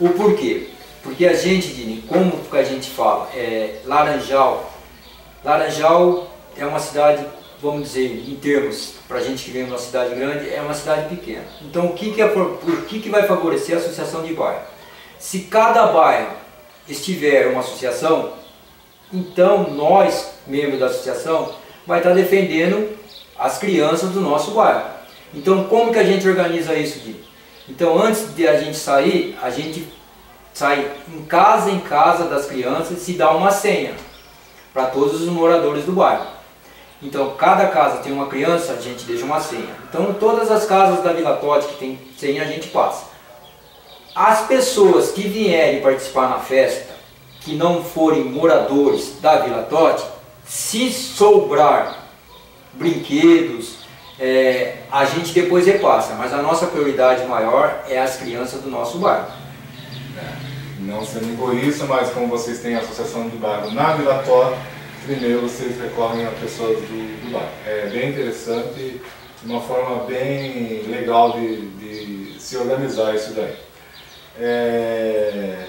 O porquê? Porque a gente, Dini, como que a gente fala, é, Laranjal, Laranjal é uma cidade, vamos dizer, em termos, para a gente que vem de uma cidade grande, é uma cidade pequena. Então o que, que, é, o que, que vai favorecer a associação de bairro? Se cada bairro estiver uma associação, então nós, membros da associação, vai estar defendendo as crianças do nosso bairro. Então como que a gente organiza isso, Dini? Então antes de a gente sair, a gente sai em casa em casa das crianças e dá uma senha para todos os moradores do bairro. Então, cada casa tem uma criança, a gente deixa uma senha. Então, todas as casas da Vila Tote que tem senha, a gente passa. As pessoas que vierem participar na festa, que não forem moradores da Vila Tote, se sobrar brinquedos, é, a gente depois repassa. Mas a nossa prioridade maior é as crianças do nosso bairro. Não sendo egoísta, mas como vocês têm a associação de bairro na Vila Tote, primeiro vocês recorrem a pessoas do, do bairro. É bem interessante, uma forma bem legal de, de se organizar isso daí. É...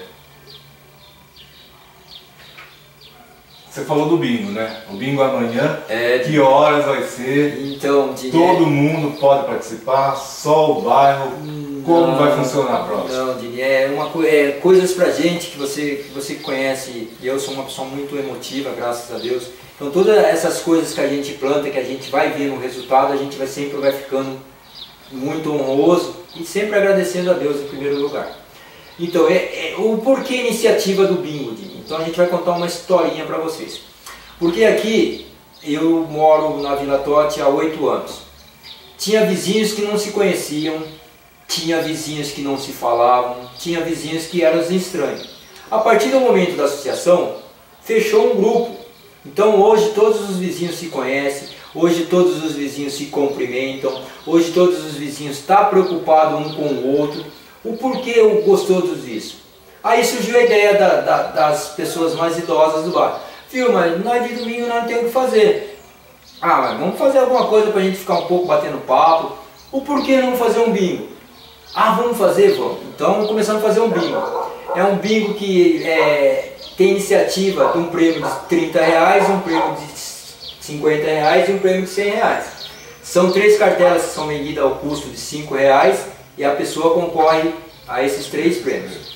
Você falou do bingo, né? O bingo amanhã. É, que horas vai ser? Então, Todo mundo pode participar, só o bairro. Hum, Como não, vai funcionar a próxima? Não, Dini, é, uma, é coisas pra gente que você, que você conhece. Eu sou uma pessoa muito emotiva, graças a Deus. Então todas essas coisas que a gente planta, que a gente vai ver no resultado, a gente vai sempre vai ficando muito honroso e sempre agradecendo a Deus em primeiro lugar. Então, é, é, o porquê iniciativa do bingo, Dini? Então a gente vai contar uma historinha para vocês. Porque aqui eu moro na Vila Tote há oito anos. Tinha vizinhos que não se conheciam, tinha vizinhos que não se falavam, tinha vizinhos que eram estranhos. A partir do momento da associação, fechou um grupo. Então hoje todos os vizinhos se conhecem, hoje todos os vizinhos se cumprimentam, hoje todos os vizinhos estão tá preocupados um com o outro. O porquê gostou disso? Aí surgiu a ideia da, da, das pessoas mais idosas do bairro. Viu, mas nós de domingo não temos o que fazer. Ah, mas vamos fazer alguma coisa para a gente ficar um pouco batendo papo. O porquê não fazer um bingo? Ah, vamos fazer, vamos. Então começamos a fazer um bingo. É um bingo que é, tem iniciativa de um prêmio de 30 reais, um prêmio de 50 reais e um prêmio de 100 reais. São três cartelas que são vendidas ao custo de 5 reais e a pessoa concorre a esses três prêmios.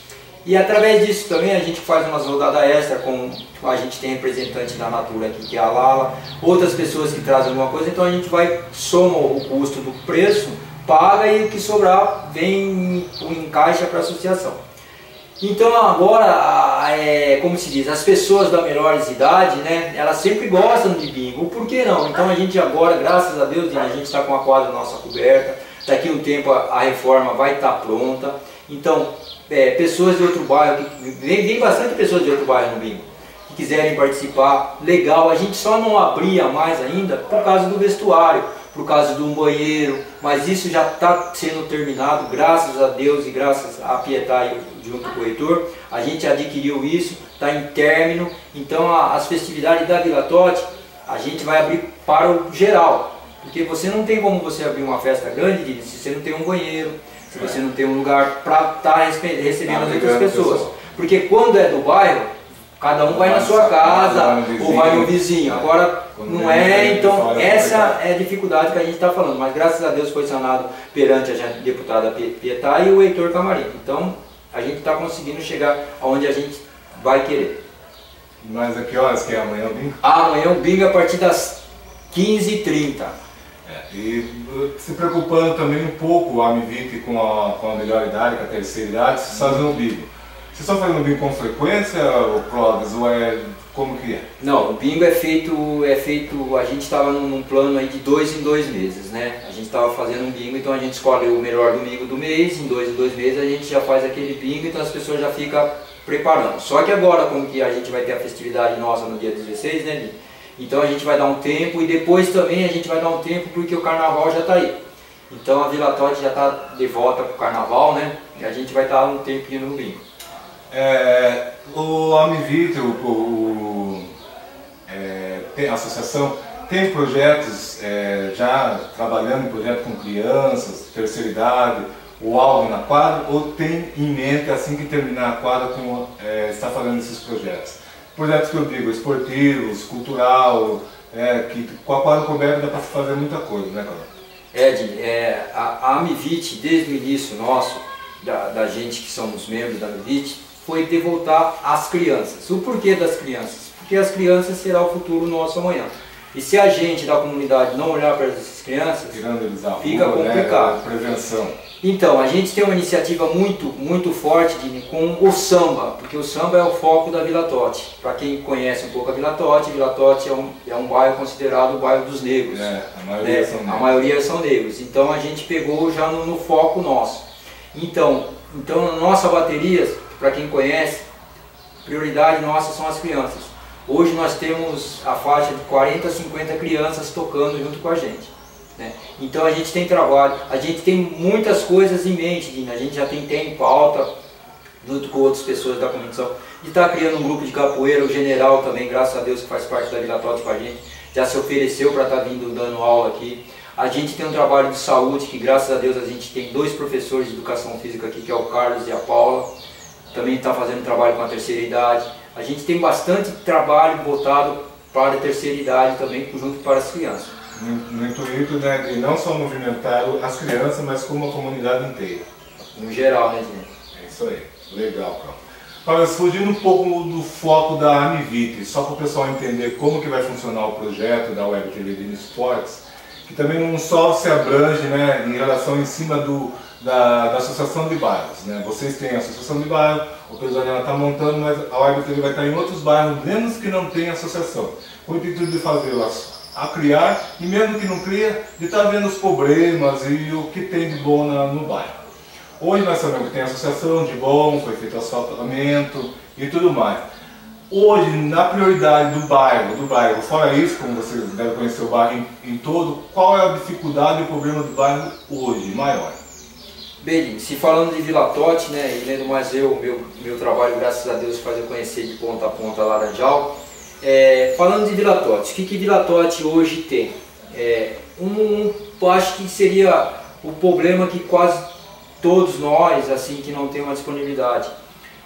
E através disso também a gente faz umas rodadas extra com a gente tem representante da Natura aqui que é a Lala, outras pessoas que trazem alguma coisa, então a gente vai soma o custo do preço, paga e o que sobrar vem em caixa para a associação. Então agora, é, como se diz, as pessoas da melhores idade, né, elas sempre gostam de bingo, por que não? Então a gente agora, graças a Deus, a gente está com a quadra nossa coberta, daqui um tempo a, a reforma vai estar tá pronta, então é, pessoas de outro bairro, que, vem, vem bastante pessoas de outro bairro no bingo, que quiserem participar, legal, a gente só não abria mais ainda por causa do vestuário, por causa um banheiro, mas isso já está sendo terminado, graças a Deus e graças a Pietá junto com o Heitor, a gente adquiriu isso, está em término, então a, as festividades da Vila Tote, a gente vai abrir para o geral, porque você não tem como você abrir uma festa grande se você não tem um banheiro, se você não tem um lugar para estar tá recebendo as outras pessoas. Porque quando é do bairro, cada um vai na sua casa ou vai no vizinho. Agora não é, então essa é a dificuldade que a gente está falando. Mas graças a Deus foi sanado perante a deputada Pietá e o Heitor Camarim. Então a gente está conseguindo chegar aonde a gente vai querer. Mas a que horas que é amanhã o bingo? Amanhã o bingo é a partir das 15h30. É, e uh, se preocupando também um pouco a Amivip com a, com a melhor idade, com a terceira idade, se fazer um bingo. Você só faz um bingo com frequência, o Clóvis, ou é como que é? Não, o bingo é feito, é feito, a gente estava num, num, plano aí de dois em dois meses, né? A gente estava fazendo um bingo, então a gente escolhe o melhor domingo do mês, em dois em dois meses a gente já faz aquele bingo, então as pessoas já ficam preparando. Só que agora, como que a gente vai ter a festividade nossa no dia 16, né, então a gente vai dar um tempo e depois também a gente vai dar um tempo porque o carnaval já está aí. Então a Vila Tote já está de volta para o carnaval, né? E a gente vai dar um tempinho no bingo. É, o Amivite, o, é, a associação, tem projetos é, já trabalhando em projeto com crianças, terceira idade, o algo na quadra ou tem em mente assim que terminar a quadra com, é, está fazendo esses projetos? Projetos que eu digo, esportivos, cultural, é, que com a coberta dá para fazer muita coisa, né, Carol? Ed, é, a, a Amivit, desde o início nosso, da, da gente que somos membros da Amivit, foi de voltar às crianças. O porquê das crianças? Porque as crianças será o futuro nosso amanhã. E se a gente da comunidade não olhar para essas crianças, fica rua, né, complicado. Né, prevenção. Então, a gente tem uma iniciativa muito, muito forte de, com o samba, porque o samba é o foco da Vila Tote. Para quem conhece um pouco a Vila Tote, Vila Tote é um, é um bairro considerado o bairro dos negros. É, a maioria, né? são negros. a maioria são negros. Então a gente pegou já no, no foco nosso. Então, então na nossa bateria, para quem conhece, prioridade nossa são as crianças. Hoje nós temos a faixa de 40 a 50 crianças tocando junto com a gente. Né? Então a gente tem trabalho, a gente tem muitas coisas em mente, Dina. a gente já tem tempo em pauta, junto com outras pessoas da comunicação, de estar tá criando um grupo de capoeira, o general também, graças a Deus, que faz parte da Vila Tote com a gente, já se ofereceu para estar tá vindo dando aula aqui. A gente tem um trabalho de saúde, que graças a Deus a gente tem dois professores de educação física aqui, que é o Carlos e a Paula, também está fazendo trabalho com a terceira idade. A gente tem bastante trabalho botado para a terceira idade também, junto para as crianças. No, no intuito né, de não só movimentar as crianças, mas como a comunidade inteira. No geral, né, gente? É isso aí. Legal, Carlos. Agora, fugindo um pouco do foco da Amivite, só para o pessoal entender como que vai funcionar o projeto da Web TV de Esportes, que também não só se abrange né, em relação em cima do, da, da Associação de Bairros. Né? Vocês têm a Associação de Bairros, o Pesadela está montando, mas a Web TV vai estar em outros bairros, menos que não tem associação, com o intuito de fazê-las a criar e mesmo que não cria, de estar tá vendo os problemas e o que tem de bom na, no bairro. Hoje nós sabemos que tem associação de bom, foi feito asfaltamento e tudo mais. Hoje, na prioridade do bairro, do bairro, fora isso, como você deve conhecer o bairro em, em todo, qual é a dificuldade e o problema do bairro hoje, maior? Bem, se falando de Vila Tote, né, e lendo mais eu, meu, meu trabalho, graças a Deus, faz eu conhecer de ponta a ponta Laranjal. É, falando de Vila Tote, o que, que Vila Tote hoje tem? É, um, um, acho que seria o problema que quase todos nós, assim, que não tem uma disponibilidade.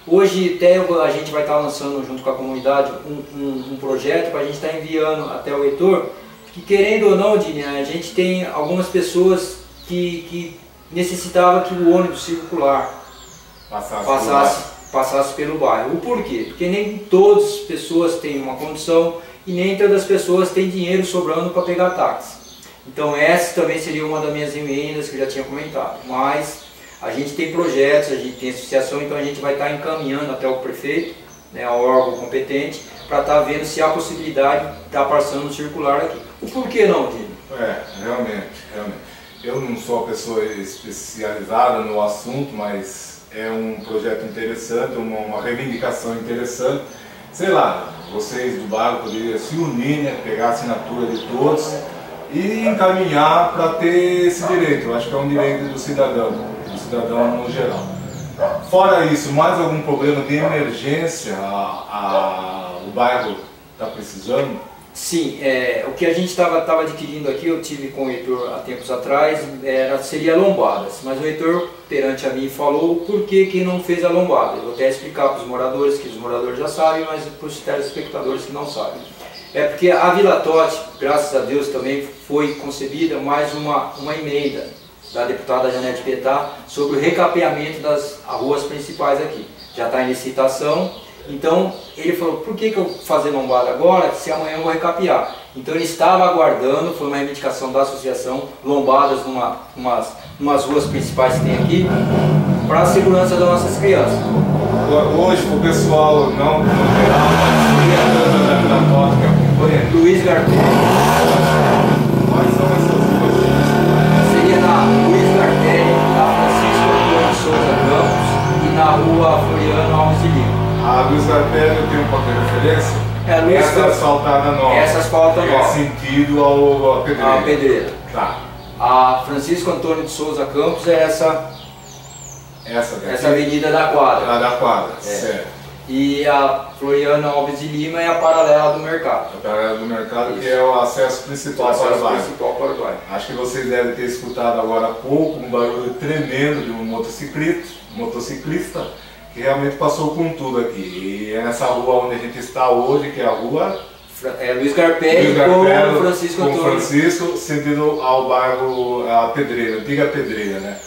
Hoje até a gente vai estar lançando junto com a comunidade um, um, um projeto para a gente estar enviando até o Heitor, que querendo ou não, Dini, a gente tem algumas pessoas que, que necessitava que o ônibus circular passasse, passasse, passasse pelo bairro. O porquê? Porque nem todas as pessoas têm uma condição e nem todas as pessoas têm dinheiro sobrando para pegar táxi. Então essa também seria uma das minhas emendas que eu já tinha comentado. Mas a gente tem projetos, a gente tem associação, então a gente vai estar encaminhando até o prefeito, né, ao órgão competente, para estar vendo se há possibilidade de estar passando no circular aqui. O porquê não, Dino? É, realmente, realmente. Eu não sou a pessoa especializada no assunto, mas é um projeto interessante, uma, uma reivindicação interessante. Sei lá, vocês do bairro poderiam se unir, né, pegar a assinatura de todos e encaminhar para ter esse direito. Eu acho que é um direito do cidadão, do cidadão no geral. Fora isso, mais algum problema de emergência a, a, o bairro está precisando? Sim, é, o que a gente estava adquirindo aqui, eu tive com o Heitor há tempos atrás, era, seria lombadas, mas o Heitor, perante a mim, falou por que, que não fez a lombada. Eu vou até explicar para os moradores, que os moradores já sabem, mas para os telespectadores que não sabem. É porque a Vila Tote, graças a Deus, também foi concebida mais uma, uma emenda da deputada Janete Petá sobre o recapeamento das ruas principais aqui. Já está em licitação, então ele falou, por que, que eu fazer lombada agora se amanhã eu vou recapear? Então ele estava aguardando, foi uma reivindicação da associação, lombadas numa, umas, umas ruas principais que tem aqui, para a segurança das nossas crianças. Hoje, para o pessoal não no geral, mas que acompanha. Luiz Gartelli. Pedreiro. A pedreira. Tá. A Francisco Antônio de Souza Campos é essa, essa, daqui? essa avenida da quadra. A da quadra, É. certo. E a Floriana Alves de Lima é a paralela do mercado. A paralela do mercado, Isso. que é o acesso principal o acesso para o bairro. principal para o bairro. Acho que vocês devem ter escutado agora há pouco um barulho tremendo de um motociclista, motociclista que realmente passou com tudo aqui. E é nessa rua onde a gente está hoje, que é a rua é, Luiz Garpelli com Francisco com Francisco, sentido ao bairro a Pedreira, antiga Pedreira, né?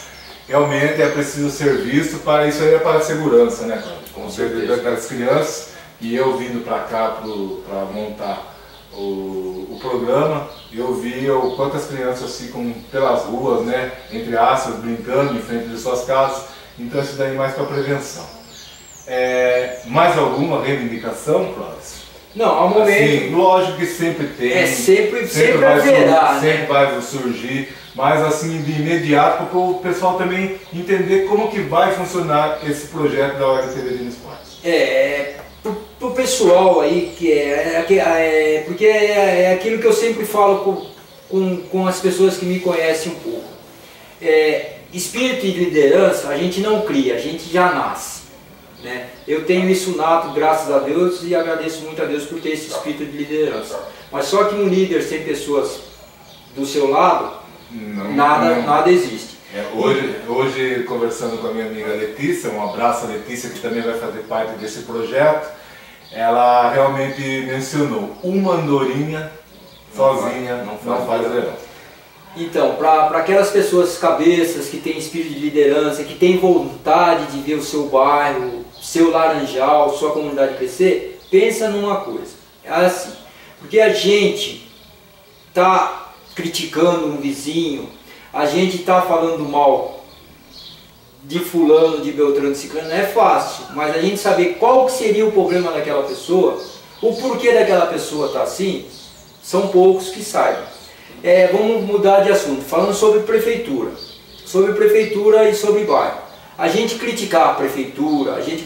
Realmente é preciso ser visto para isso aí é para a segurança, né? Com certeza das crianças e eu vindo para cá para montar o, o programa, eu vi o, quantas crianças ficam pelas ruas, né? Entre aspas, brincando em frente de suas casas. Então isso daí é mais para prevenção. É, mais alguma reivindicação, Cláudio? Não, ao momento. Assim, lógico que sempre tem. É sempre, sempre, sempre vai haverá, né? Sempre vai surgir, mas assim, de imediato, para o pessoal também entender como que vai funcionar esse projeto da TV de Esportes. É, é para o pessoal aí, que é, é, é porque é, é, aquilo que eu sempre falo com, com, com as pessoas que me conhecem um pouco. É, espírito de liderança a gente não cria, a gente já nasce. Né? Eu tenho isso nato, graças a Deus, e agradeço muito a Deus por ter esse espírito de liderança. Mas só que um líder sem pessoas do seu lado, não, nada, não. nada existe. É, hoje, hoje, conversando com a minha amiga Letícia, um abraço a Letícia, que também vai fazer parte desse projeto, ela realmente mencionou, uma andorinha sozinha não faz, não faz verão. Então, para aquelas pessoas cabeças que têm espírito de liderança, que têm vontade de ver o seu bairro, seu laranjal, sua comunidade crescer, pensa numa coisa. É assim, porque a gente está criticando um vizinho, a gente está falando mal de fulano, de Beltrano, de Ciclano, é fácil, mas a gente saber qual seria o problema daquela pessoa, o porquê daquela pessoa está assim, são poucos que saibam. É, vamos mudar de assunto, falando sobre prefeitura. Sobre prefeitura e sobre bairro. A gente criticar a prefeitura, a gente